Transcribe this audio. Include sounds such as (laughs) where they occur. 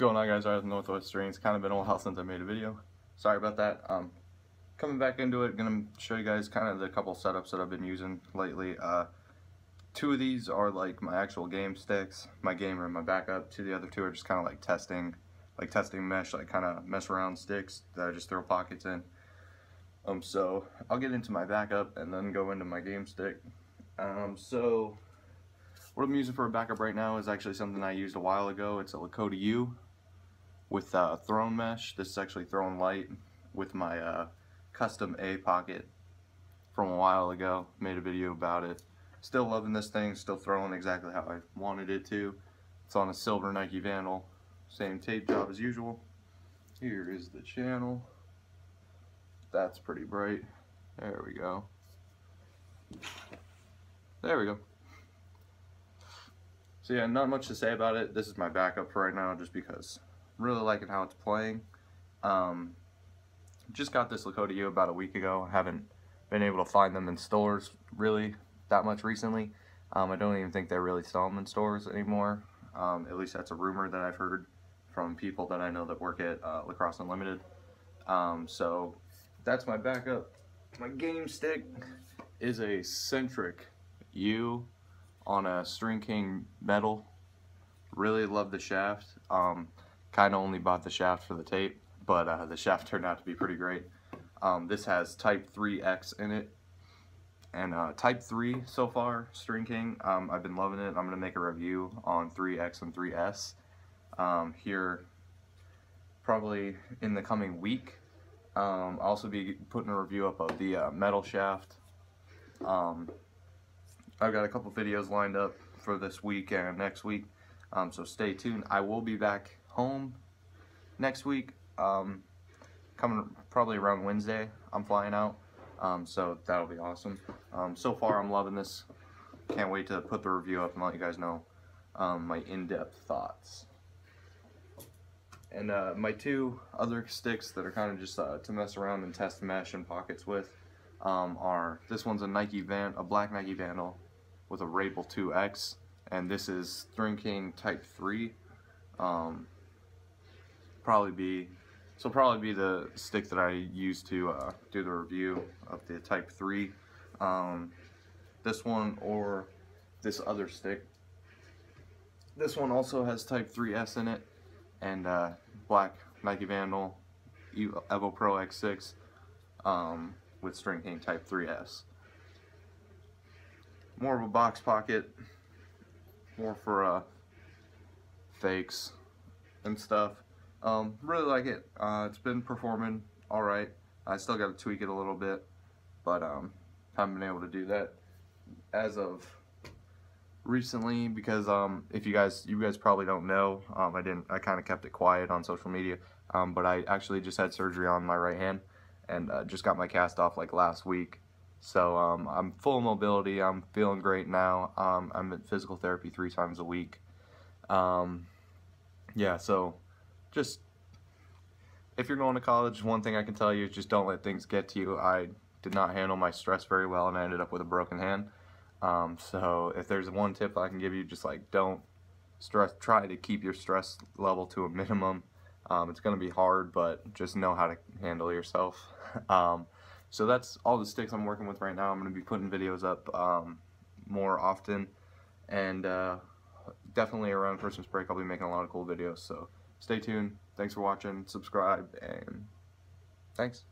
going on guys, I have Northwest Strings. Kind of been a while (laughs) since I made a video. Sorry about that. Um, coming back into it, gonna show you guys kind of the couple setups that I've been using lately. Uh, two of these are like my actual game sticks, my gamer and my backup. Two the other two are just kind of like testing, like testing mesh, like kind of mess around sticks that I just throw pockets in. Um, so I'll get into my backup and then go into my game stick. Um, so what I'm using for a backup right now is actually something I used a while ago. It's a Lakota U with uh, Throne Mesh. This is actually Throne Light with my uh, custom A pocket from a while ago. Made a video about it. Still loving this thing, still throwing exactly how I wanted it to. It's on a silver Nike Vandal. Same tape job as usual. Here is the channel. That's pretty bright. There we go. There we go. So yeah, not much to say about it. This is my backup for right now just because really liking how it's playing. Um, just got this Lakota U about a week ago. Haven't been able to find them in stores really that much recently. Um, I don't even think they really sell them in stores anymore. Um, at least that's a rumor that I've heard from people that I know that work at uh, Lacrosse Unlimited. Um, so that's my backup. My game stick is a Centric U on a String King metal. Really love the shaft. Um, kind of only bought the shaft for the tape, but uh, the shaft turned out to be pretty great. Um, this has Type 3X in it, and uh, Type 3 so far, String King. Um, I've been loving it. I'm going to make a review on 3X and 3S um, here probably in the coming week. Um, I'll also be putting a review up of the uh, metal shaft. Um, I've got a couple videos lined up for this week and next week, um, so stay tuned. I will be back home next week, um, coming probably around Wednesday. I'm flying out, um, so that'll be awesome. Um, so far, I'm loving this. Can't wait to put the review up and let you guys know um, my in-depth thoughts. And uh, my two other sticks that are kind of just uh, to mess around and test mesh and pockets with um, are this one's a Nike Van, a black Nike Vandal with a Rabel 2X, and this is String King Type 3. Probably be, so probably be the stick that I use to uh, do the review of the Type 3. Um, this one or this other stick. This one also has Type 3S in it, and uh, black Nike Vandal Evo Pro X6 um, with String King Type 3S. More of a box pocket, more for uh, fakes and stuff. Um, really like it. Uh, it's been performing alright. I still got to tweak it a little bit, but um, haven't been able to do that as of recently because um, if you guys you guys probably don't know um, I didn't I kind of kept it quiet on social media um, but I actually just had surgery on my right hand and uh, just got my cast off like last week so um, I'm full mobility I'm feeling great now um, I'm at physical therapy three times a week um, yeah so just if you're going to college one thing I can tell you is just don't let things get to you I did not handle my stress very well and I ended up with a broken hand um, so if there's one tip I can give you, just like don't stress, try to keep your stress level to a minimum. Um, it's going to be hard, but just know how to handle yourself. (laughs) um, so that's all the sticks I'm working with right now. I'm going to be putting videos up um, more often, and uh, definitely around Christmas break I'll be making a lot of cool videos. So stay tuned. Thanks for watching. Subscribe, and thanks.